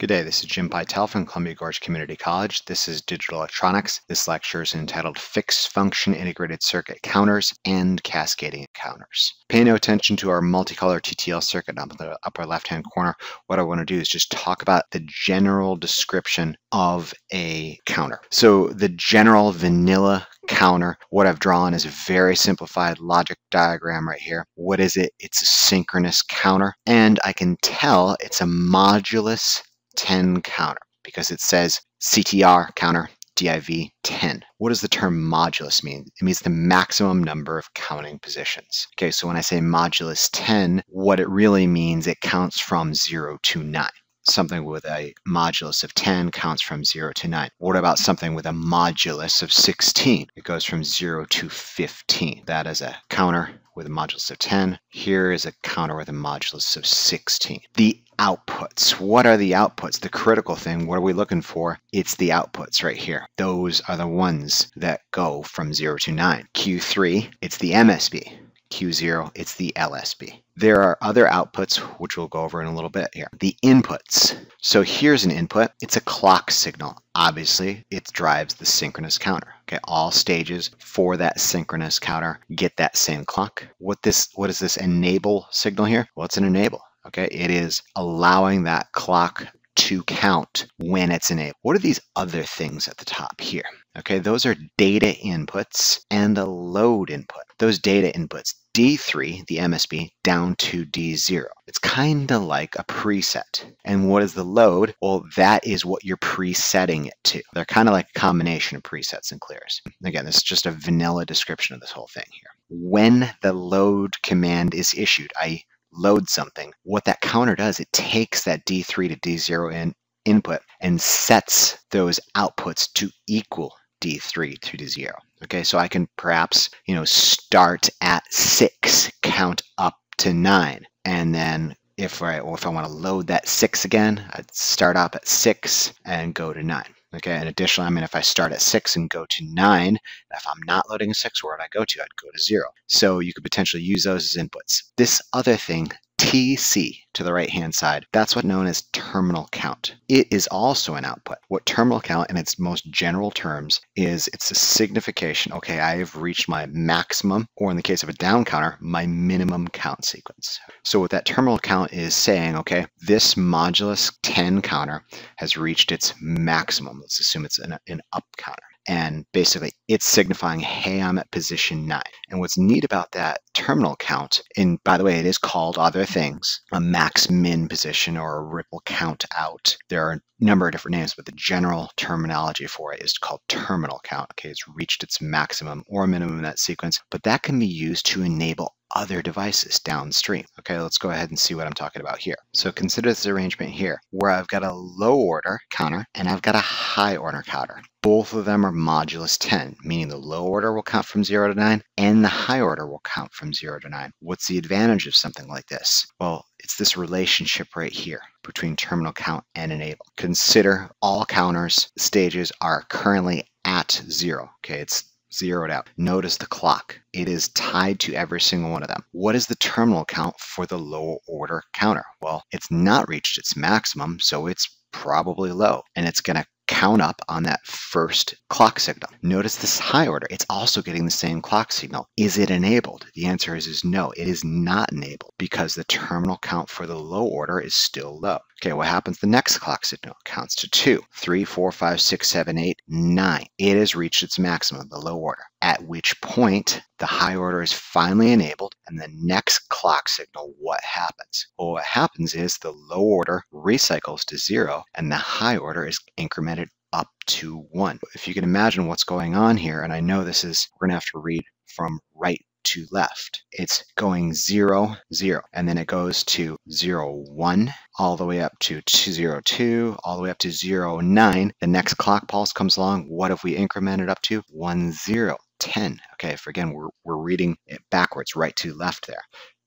Good day, this is Jim Pytel from Columbia Gorge Community College. This is Digital Electronics. This lecture is entitled Fixed Function Integrated Circuit Counters and Cascading Counters. Pay no attention to our multicolor TTL circuit up in the upper left-hand corner. What I want to do is just talk about the general description of a counter. So the general vanilla counter, what I've drawn is a very simplified logic diagram right here. What is it? It's a synchronous counter, and I can tell it's a modulus 10 counter because it says CTR counter DIV 10. What does the term modulus mean? It means the maximum number of counting positions. Okay, so when I say modulus 10, what it really means, it counts from 0 to 9 something with a modulus of 10 counts from 0 to 9. What about something with a modulus of 16? It goes from 0 to 15. That is a counter with a modulus of 10. Here is a counter with a modulus of 16. The outputs. What are the outputs? The critical thing, what are we looking for? It's the outputs right here. Those are the ones that go from 0 to 9. Q3, it's the MSB. Q0, it's the LSB. There are other outputs, which we'll go over in a little bit here. The inputs. So here's an input. It's a clock signal. Obviously, it drives the synchronous counter. Okay, all stages for that synchronous counter get that same clock. What this, what is this enable signal here? Well, it's an enable. Okay, it is allowing that clock to count when it's enabled. What are these other things at the top here? Okay, those are data inputs and a load input. Those data inputs, D3, the MSB, down to D0. It's kind of like a preset. And what is the load? Well, that is what you're presetting it to. They're kind of like a combination of presets and clears. Again, this is just a vanilla description of this whole thing here. When the load command is issued, I load something, what that counter does, it takes that D3 to D0 in input and sets those outputs to equal D3 to D0. Okay, so I can perhaps, you know, start at six, count up to nine, and then if I, or if I want to load that six again, I'd start up at six and go to nine. Okay, and additionally, I mean, if I start at six and go to nine, if I'm not loading a six, where would I go to? I'd go to zero. So you could potentially use those as inputs. This other thing TC to the right hand side. That's what known as terminal count. It is also an output. What terminal count in its most general terms is it's a signification, okay, I have reached my maximum, or in the case of a down counter, my minimum count sequence. So what that terminal count is saying, okay, this modulus 10 counter has reached its maximum. Let's assume it's an, an up counter and basically it's signifying, hey, I'm at position nine. And what's neat about that terminal count, and by the way, it is called other things, a max min position or a ripple count out. There are a number of different names, but the general terminology for it is called terminal count. Okay, it's reached its maximum or minimum in that sequence, but that can be used to enable other devices downstream. Okay, let's go ahead and see what I'm talking about here. So consider this arrangement here where I've got a low order counter and I've got a high order counter. Both of them are modulus 10, meaning the low order will count from 0 to 9 and the high order will count from 0 to 9. What's the advantage of something like this? Well, it's this relationship right here between terminal count and enable. Consider all counters stages are currently at 0. Okay, it's zeroed out. Notice the clock. It is tied to every single one of them. What is the terminal count for the low order counter? Well, it's not reached its maximum, so it's probably low. And it's going to count up on that first clock signal. Notice this high order, it's also getting the same clock signal. Is it enabled? The answer is, is no, it is not enabled because the terminal count for the low order is still low. Okay, what happens the next clock signal? Counts to 2, 3, 4, 5, 6, 7, 8, 9. It has reached its maximum, the low order, at which point the high order is finally enabled and the next clock signal, what happens? Well, what happens is the low order recycles to 0 and the high order is incremented up to 1. If you can imagine what's going on here, and I know this is, we're going to have to read from right to left. It's going 0, 0, and then it goes to 0, 1, all the way up to 0, 2, all the way up to 0, 9. The next clock pulse comes along. What have we incremented up to? 1, 0, 10. Okay, for again, we're, we're reading it backwards, right to left there.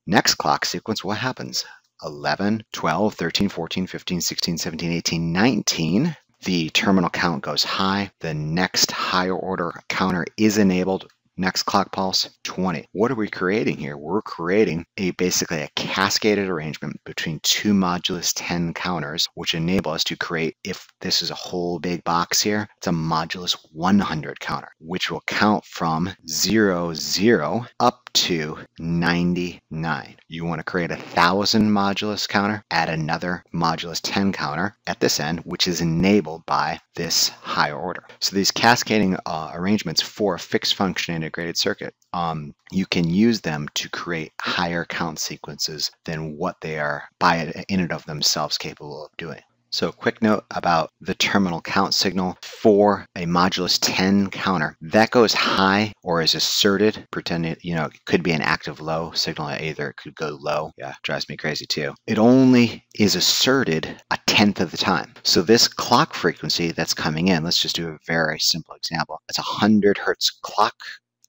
Next clock sequence, what happens? 11, 12, 13, 14, 15, 16, 17, 18, 19 the terminal count goes high. The next higher order counter is enabled Next clock pulse, 20. What are we creating here? We're creating a basically a cascaded arrangement between two modulus 10 counters, which enable us to create, if this is a whole big box here, it's a modulus 100 counter, which will count from 0, 0 up to 99. You want to create a thousand modulus counter, add another modulus 10 counter at this end, which is enabled by this higher order. So these cascading uh, arrangements for a fixed function integrated circuit, um, you can use them to create higher count sequences than what they are by in and of themselves capable of doing. So a quick note about the terminal count signal for a modulus 10 counter. That goes high or is asserted, pretending, you know, it could be an active low signal. Either it could go low. Yeah, drives me crazy too. It only is asserted a tenth of the time. So this clock frequency that's coming in, let's just do a very simple example. It's a 100 hertz clock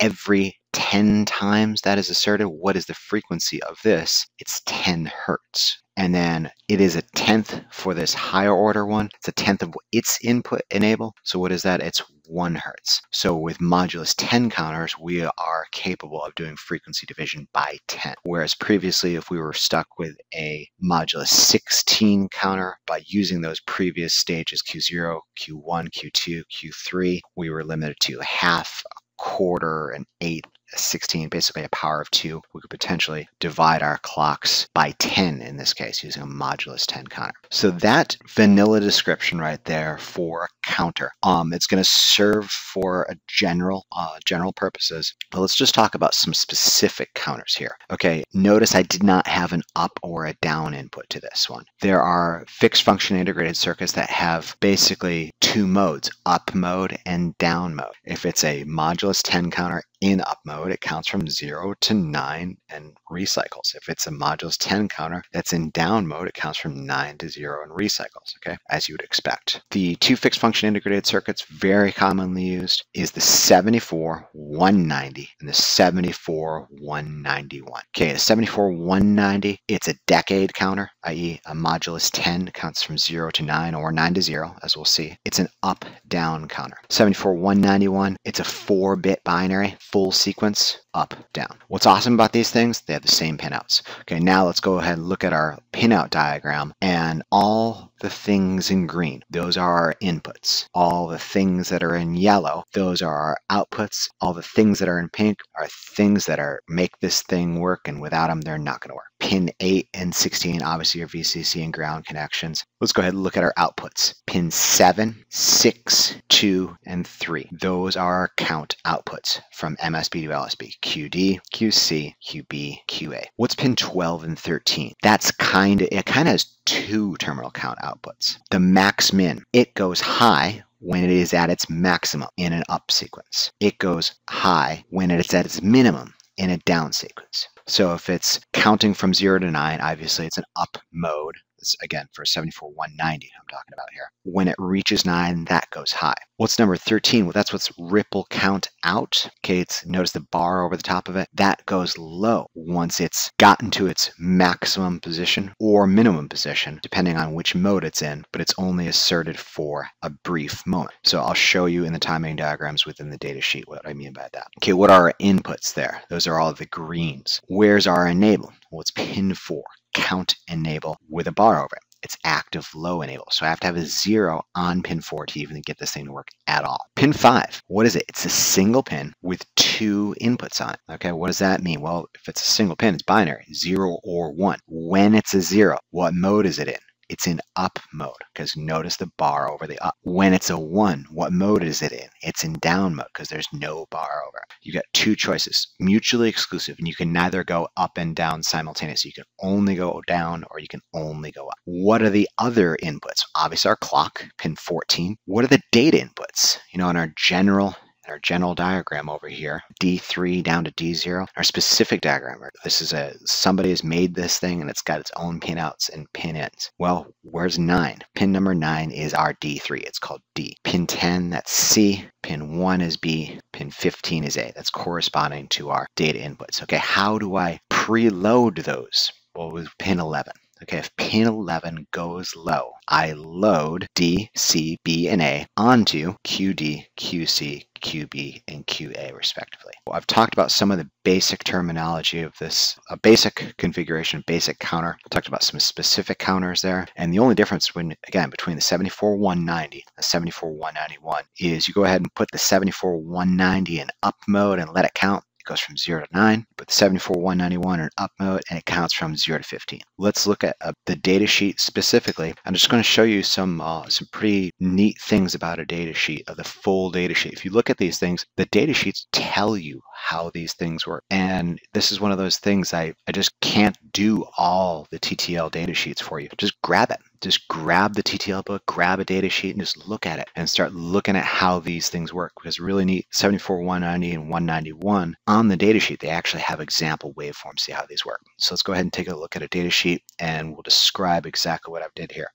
every 10 times that is asserted. What is the frequency of this? It's 10 hertz and then it is a tenth for this higher order one. It's a tenth of its input enable. So what is that? It's one hertz. So with modulus 10 counters, we are capable of doing frequency division by 10. Whereas previously, if we were stuck with a modulus 16 counter by using those previous stages, Q0, Q1, Q2, Q3, we were limited to half, a quarter, an eighth, 16, basically a power of 2, we could potentially divide our clocks by 10 in this case using a modulus 10 counter. So that vanilla description right there for a counter, um, it's going to serve for a general, uh, general purposes. But let's just talk about some specific counters here. Okay, notice I did not have an up or a down input to this one. There are fixed function integrated circuits that have basically two modes, up mode and down mode. If it's a modulus 10 counter, in up mode, it counts from 0 to 9 and recycles. If it's a modulus 10 counter that's in down mode, it counts from 9 to 0 and recycles, okay, as you would expect. The two fixed function integrated circuits very commonly used is the 74 190 and the 74 191. Okay, the 74 190, it's a decade counter, i.e. a modulus 10 counts from 0 to 9 or 9 to 0, as we'll see. It's an up-down counter. 74 191, it's a 4-bit binary, full sequence once up, down. What's awesome about these things, they have the same pinouts. Okay, now let's go ahead and look at our pinout diagram and all the things in green, those are our inputs. All the things that are in yellow, those are our outputs. All the things that are in pink are things that are make this thing work and without them, they're not gonna work. Pin 8 and 16, obviously your VCC and ground connections. Let's go ahead and look at our outputs. Pin 7, 6, 2, and 3. Those are our count outputs from MSB to LSB. QD, QC, QB, QA. What's pin 12 and 13? That's kind of, it kind of has two terminal count outputs. The max min, it goes high when it is at its maximum in an up sequence. It goes high when it's at its minimum in a down sequence. So if it's counting from 0 to 9, obviously it's an up mode. Again for 74 190 I'm talking about here. When it reaches 9, that goes high. What's number 13? Well, that's what's ripple count out. Okay, it's notice the bar over the top of it. That goes low once it's gotten to its maximum position or minimum position, depending on which mode it's in, but it's only asserted for a brief moment. So I'll show you in the timing diagrams within the data sheet what I mean by that. Okay, what are our inputs there? Those are all the greens. Where's our enable? Well, it's pin 4 count enable with a bar over it. It's active low enable. So I have to have a zero on pin 4 to even get this thing to work at all. Pin 5, what is it? It's a single pin with two inputs on it. Okay, what does that mean? Well, if it's a single pin, it's binary, 0 or 1. When it's a 0, what mode is it in? It's in up mode because notice the bar over the up. When it's a one, what mode is it in? It's in down mode because there's no bar over. You got two choices, mutually exclusive, and you can neither go up and down simultaneously. You can only go down or you can only go up. What are the other inputs? Obviously our clock, pin 14. What are the data inputs? You know, on our general our general diagram over here, D3 down to D0, our specific diagram. This is a, somebody has made this thing and it's got its own pinouts and pin ins. Well, where's 9? Pin number 9 is our D3. It's called D. Pin 10, that's C. Pin 1 is B. Pin 15 is A. That's corresponding to our data inputs. Okay, how do I preload those? Well, with pin 11. Okay, if pin 11 goes low, I load D, C, B, and A onto QD, QC, QB, and QA respectively. Well, I've talked about some of the basic terminology of this, a basic configuration, basic counter. I talked about some specific counters there. And the only difference when, again, between the 74190 and 74191 is you go ahead and put the 74190 in up mode and let it count it goes from 0 to 9. but the 74191 in up mode and it counts from 0 to 15. Let's look at uh, the data sheet specifically. I'm just going to show you some uh, some pretty neat things about a data sheet, of the full data sheet. If you look at these things, the data sheets tell you how these things work. And this is one of those things I, I just can't do all the TTL data sheets for you. Just grab it. Just grab the TTL book, grab a data sheet, and just look at it and start looking at how these things work. Because really neat 74, 190, and 191 on the data sheet, they actually have example waveforms, see how these work. So let's go ahead and take a look at a data sheet and we'll describe exactly what I've did here.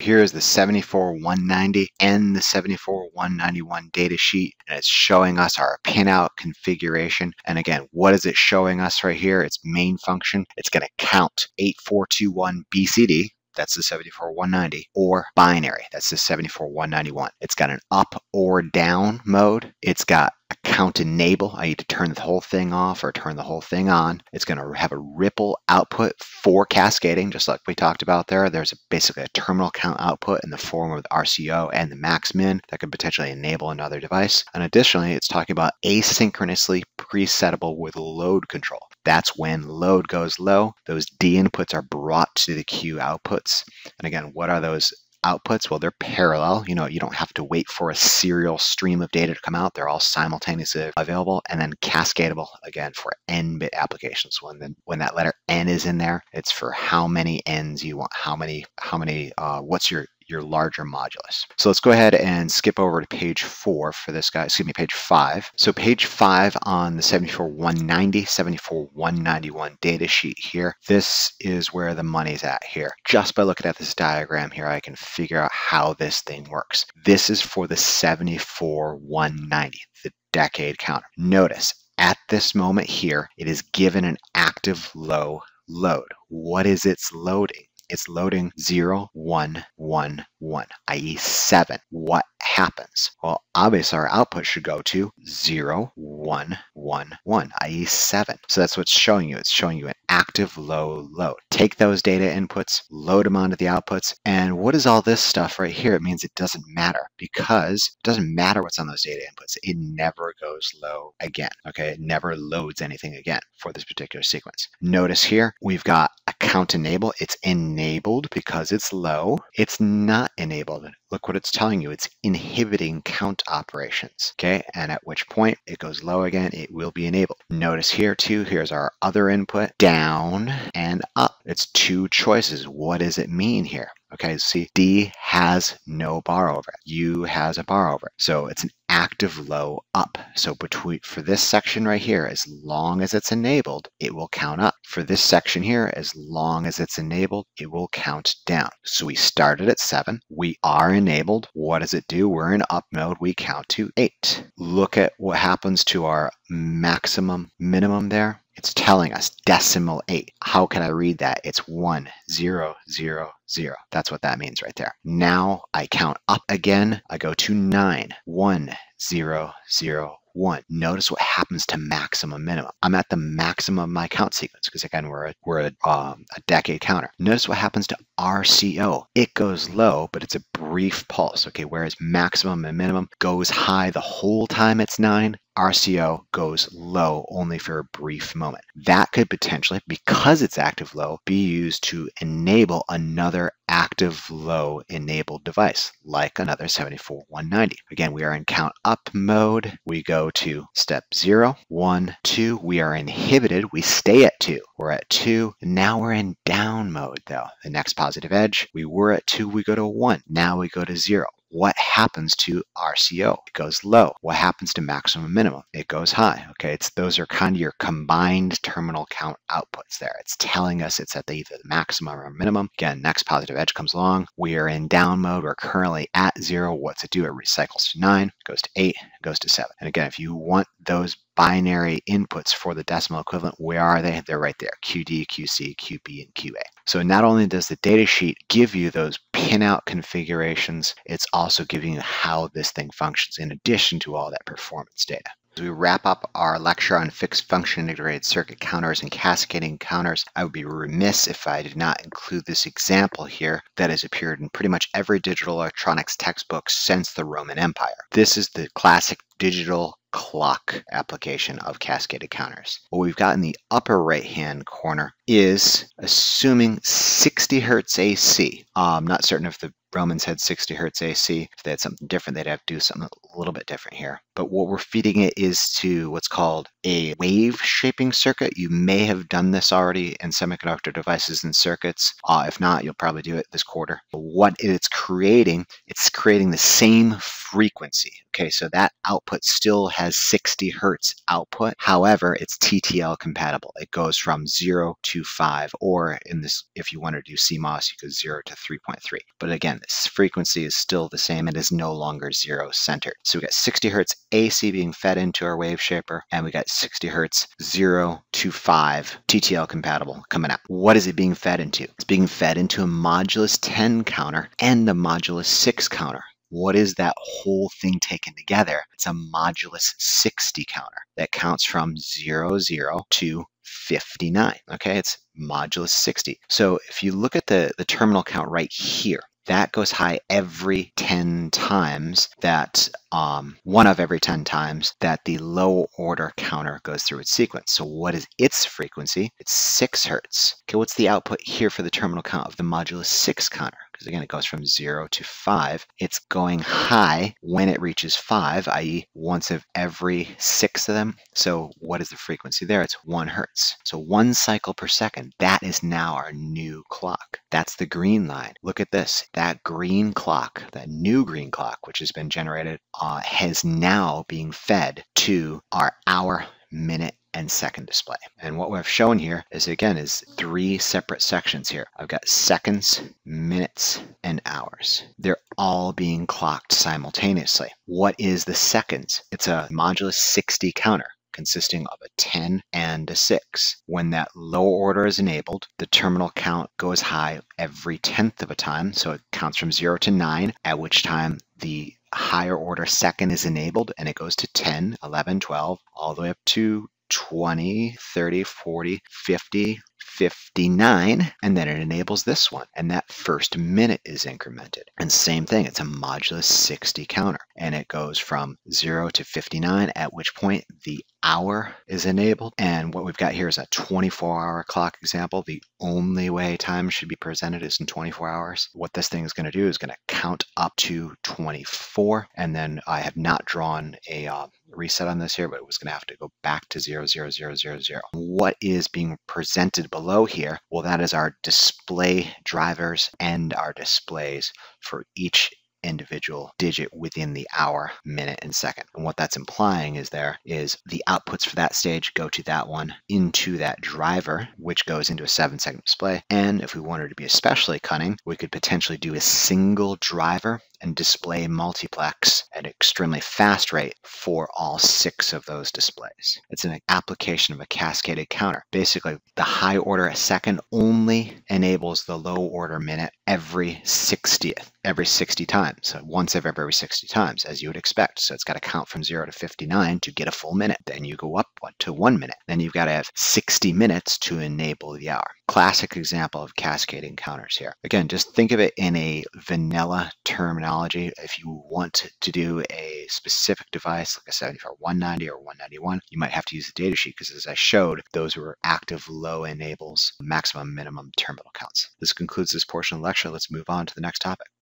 Here is the 74190 and the 74191 data sheet, and it's showing us our pinout configuration. And again, what is it showing us right here? Its main function. It's going to count 8421 BCD, that's the 74190, or binary, that's the 74191. It's got an up or down mode. It's got a count enable. I need to turn the whole thing off or turn the whole thing on. It's going to have a ripple output for cascading, just like we talked about there. There's a, basically a terminal count output in the form of the RCO and the max min that could potentially enable another device. And additionally, it's talking about asynchronously presettable with load control. That's when load goes low. Those D inputs are brought to the Q outputs. And again, what are those outputs, well, they're parallel. You know, you don't have to wait for a serial stream of data to come out. They're all simultaneously available and then cascadable again for n-bit applications. When when that letter n is in there, it's for how many n's you want, how many, how many, uh, what's your your larger modulus. So let's go ahead and skip over to page four for this guy, excuse me, page five. So page five on the 74190, 74191 data sheet here, this is where the money's at here. Just by looking at this diagram here, I can figure out how this thing works. This is for the 74190, the decade counter. Notice at this moment here, it is given an active low load. What is its loading? It's loading 0, 1, 1, 1, i.e. 7. What happens? Well, obviously our output should go to 0, 1, 1, 1, i.e. 7. So that's what's showing you. It's showing you an active low load. Take those data inputs, load them onto the outputs, and what is all this stuff right here? It means it doesn't matter because it doesn't matter what's on those data inputs. It never goes low again, okay? It never loads anything again for this particular sequence. Notice here, we've got count enable. It's enabled because it's low. It's not enabled look what it's telling you. It's inhibiting count operations, okay? And at which point it goes low again, it will be enabled. Notice here too, here's our other input, down and up. It's two choices. What does it mean here? Okay, see, D has no bar over it. U has a bar over it. So it's an active low up. So between for this section right here, as long as it's enabled, it will count up. For this section here, as long as it's enabled, it will count down. So we started at seven. We are enabled. What does it do? We're in up mode. We count to eight. Look at what happens to our maximum minimum there. It's telling us decimal 8. How can I read that? It's 1, 0, 0, 0. That's what that means right there. Now I count up again. I go to 9, 1, 0, 0, 1. Notice what happens to maximum minimum. I'm at the maximum of my count sequence because again, we're a, we're a, um, a decade counter. Notice what happens to RCO. It goes low, but it's a brief pulse. Okay, whereas maximum and minimum goes high the whole time it's 9. RCO goes low only for a brief moment. That could potentially, because it's active low, be used to enable another active low enabled device, like another 74190. Again, we are in count up mode. We go to step 0, 1, 2. We are inhibited. We stay at 2. We're at 2. Now we're in down mode, though. The next positive edge, we were at 2. We go to 1. Now we go to 0 what happens to RCO? It goes low. What happens to maximum minimum? It goes high. Okay, it's those are kind of your combined terminal count outputs there. It's telling us it's at the, either the maximum or minimum. Again, next positive edge comes along. We are in down mode. We're currently at zero. What's it do? It recycles to nine, goes to eight, goes to seven. And again, if you want those binary inputs for the decimal equivalent. Where are they? They're right there, QD, QC, QB, and QA. So not only does the datasheet give you those pinout configurations, it's also giving you how this thing functions in addition to all that performance data. As we wrap up our lecture on fixed function integrated circuit counters and cascading counters, I would be remiss if I did not include this example here that has appeared in pretty much every digital electronics textbook since the Roman Empire. This is the classic digital clock application of cascaded counters. What we've got in the upper right hand corner is assuming 60 hertz AC. I'm um, not certain if the Romans had 60 hertz AC. If they had something different, they'd have to do something a little bit different here. But what we're feeding it is to what's called a wave shaping circuit. You may have done this already in semiconductor devices and circuits. Uh, if not, you'll probably do it this quarter. But what it's creating, it's creating the same frequency. Okay, so that output still has 60 hertz output. However, it's TTL compatible. It goes from 0 to 5, or in this, if you want to do CMOS, you go 0 to 3.3. But again, this frequency is still the same. It is no longer zero centered. So we got 60 hertz AC being fed into our wave shaper, and we got 60 hertz 0 to 5 TTL compatible coming out. What is it being fed into? It's being fed into a modulus 10 counter and a modulus 6 counter. What is that whole thing taken together? It's a modulus 60 counter that counts from 0, 0 to 59. Okay, it's modulus 60. So if you look at the, the terminal count right here, that goes high every 10 times that um, one of every 10 times that the low order counter goes through its sequence. So what is its frequency? It's 6 hertz. Okay, what's the output here for the terminal count of the modulus 6 counter? Because again, it goes from 0 to 5. It's going high when it reaches 5, i.e. once of every 6 of them. So what is the frequency there? It's 1 hertz. So one cycle per second. That is now our new clock. That's the green line. Look at this. That green clock, that new green clock, which has been generated uh, has now being fed to our hour, minute, and second display. And what we've shown here is again is three separate sections here. I've got seconds, minutes, and hours. They're all being clocked simultaneously. What is the seconds? It's a modulus 60 counter consisting of a 10 and a 6. When that lower order is enabled, the terminal count goes high every tenth of a time, so it counts from 0 to 9, at which time the higher order second is enabled and it goes to 10, 11, 12, all the way up to 20, 30, 40, 50, 59, and then it enables this one. And that first minute is incremented. And same thing, it's a modulus 60 counter. And it goes from 0 to 59, at which point the hour is enabled. And what we've got here is a 24 hour clock example. The only way time should be presented is in 24 hours. What this thing is going to do is going to count up to 24. And then I have not drawn a uh, reset on this here, but it was going to have to go back to 0, 0, 0, 0, 0. What is being presented below here? Well, that is our display drivers and our displays for each individual digit within the hour, minute, and second. And what that's implying is there is the outputs for that stage go to that one into that driver, which goes into a seven segment display. And if we wanted to be especially cunning, we could potentially do a single driver and display multiplex at an extremely fast rate for all six of those displays. It's an application of a cascaded counter. Basically, the high order second only enables the low order minute every 60th, every 60 times. So once every, every 60 times, as you would expect. So it's got to count from 0 to 59 to get a full minute. Then you go up to one minute. Then you've got to have 60 minutes to enable the hour. Classic example of cascading counters here. Again, just think of it in a vanilla terminology. If you want to do a specific device, like a 74 190 or 191, you might have to use the datasheet because as I showed, those were active low enables, maximum minimum terminal counts. This concludes this portion of the lecture. Let's move on to the next topic.